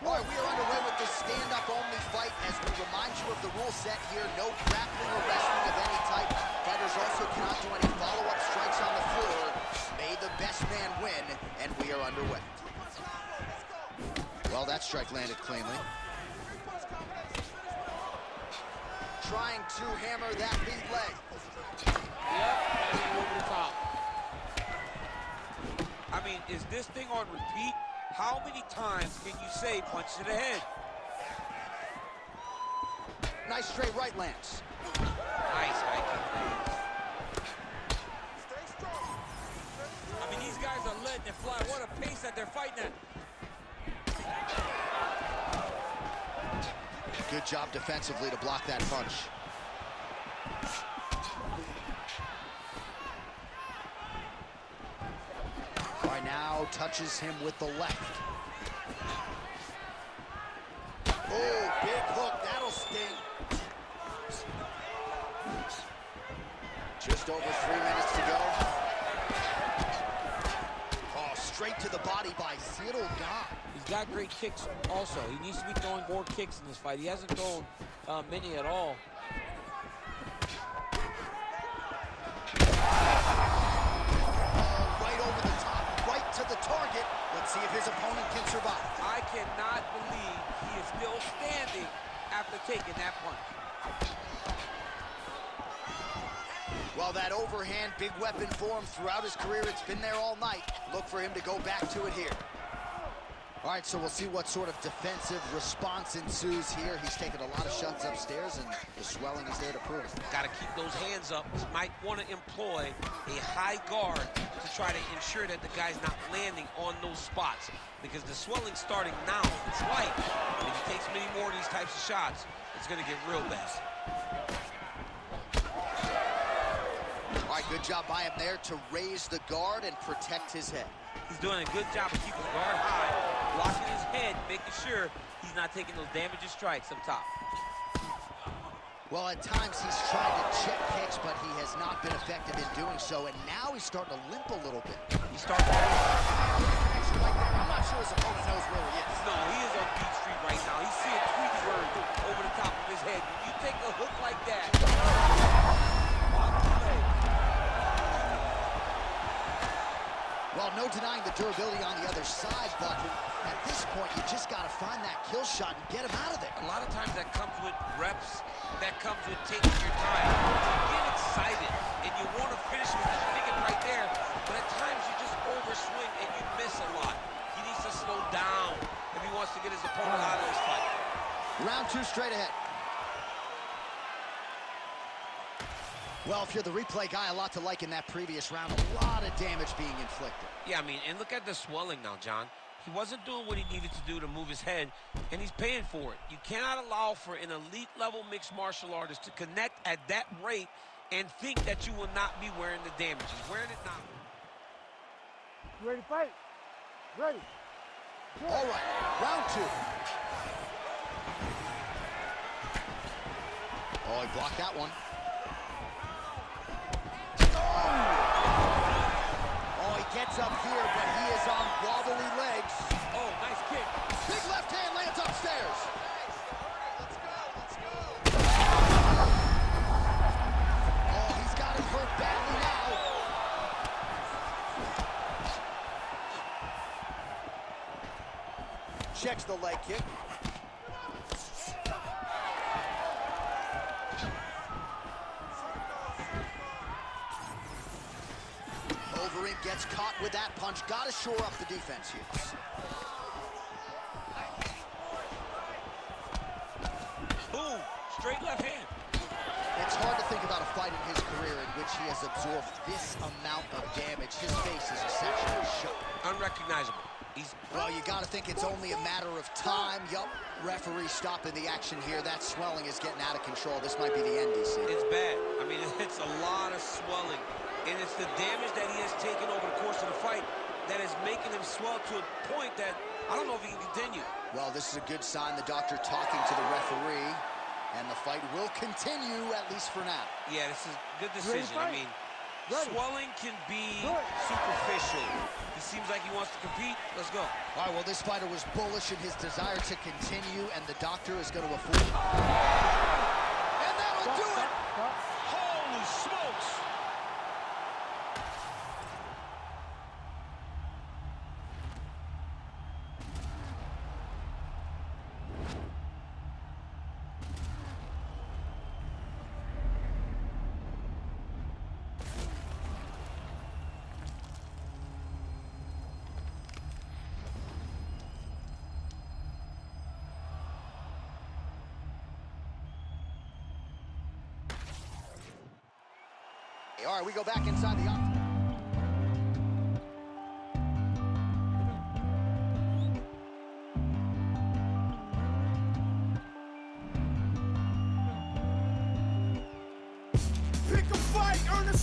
Right, we are underway with this stand-up only fight as we remind you of the rule set here. No grappling or wrestling of any type. Fighters also cannot do any follow-up strikes on the floor. May the best man win, and we are underway. Well, that strike landed cleanly. Trying to hammer that lead leg. Yep, over the top. I mean, is this thing on repeat? How many times can you say punch to the head? Nice straight right Lance. Nice high I mean, these guys are letting it fly. What a pace that they're fighting at. Good job defensively to block that punch. Right now touches him with the left. Oh, big hook, that'll sting. Just over three minutes to go. Oh, straight to the body by Ciryl Gane. He's got great kicks also. He needs to be throwing more kicks in this fight. He hasn't thrown uh, many at all. Target. Let's see if his opponent can survive. I cannot believe he is still standing after taking that punch. Well, that overhand big weapon for him throughout his career. It's been there all night. Look for him to go back to it here. All right, so we'll see what sort of defensive response ensues here. He's taken a lot of shots upstairs, and the swelling is there to prove it. Got to keep those hands up. Might want to employ a high guard to try to ensure that the guy's not landing on those spots because the swelling's starting now. It's light. And if he takes many more of these types of shots, it's going to get real bad. All right, good job by him there to raise the guard and protect his head. He's doing a good job of keeping the guard high, blocking his head, making sure he's not taking those damaging strikes up top. Well, at times he's tried to check kicks, but he has not been effective in doing so, and now he's starting to limp a little bit. He's starting to... I'm not sure his opponent knows where he is. No, he is on Beat Street right now. He's seeing Tweety Bird over the top of his head. When you take a hook like that... Well, no denying the durability on the other side, but at this point, you just got to find that kill shot and get him out of there. A lot of times that comes with reps, that comes with taking your time. You get excited, and you want to finish with your thinking right there, but at times you just overswing and you miss a lot. He needs to slow down if he wants to get his opponent out of this fight. Round two straight ahead. Well, if you're the replay guy, a lot to like in that previous round. A lot of damage being inflicted. Yeah, I mean, and look at the swelling now, Jon. He wasn't doing what he needed to do to move his head, and he's paying for it. You cannot allow for an elite-level mixed martial artist to connect at that rate and think that you will not be wearing the damage. He's wearing it now. You Ready to fight? Ready. All right, round two. Oh, he blocked that one. Oh, he gets up here, but he is on wobbly legs. Oh, nice kick. Big left hand lands upstairs. Oh, he's got him hurt badly now. Checks the leg kick. Gets caught with that punch. Got to shore up the defense here. Boom. Straight left hand. It's hard to think about a fight in his career in which he has absorbed this amount of damage. His face is essentially shut. Unrecognizable. He's Well, you got to think it's only a matter of time. Yup, referee stopping the action here. That swelling is getting out of control. This might be the end, DC. It's bad. I mean, it's a lot of swelling. And it's the damage that he has taken over the course of the fight that is making him swell to a point that I don't know if he can continue. Well, this is a good sign, the doctor talking to the referee, and the fight will continue, at least for now. Yeah, this is a good decision. I mean, Ready. swelling can be superficial. He seems like he wants to compete. Let's go. All right, well, this fighter was bullish in his desire to continue, and the doctor is going to afford... Oh! And that'll stop, do it! Stop, stop. Holy smokes! All right, we go back inside the octagon. Pick a fight, earn a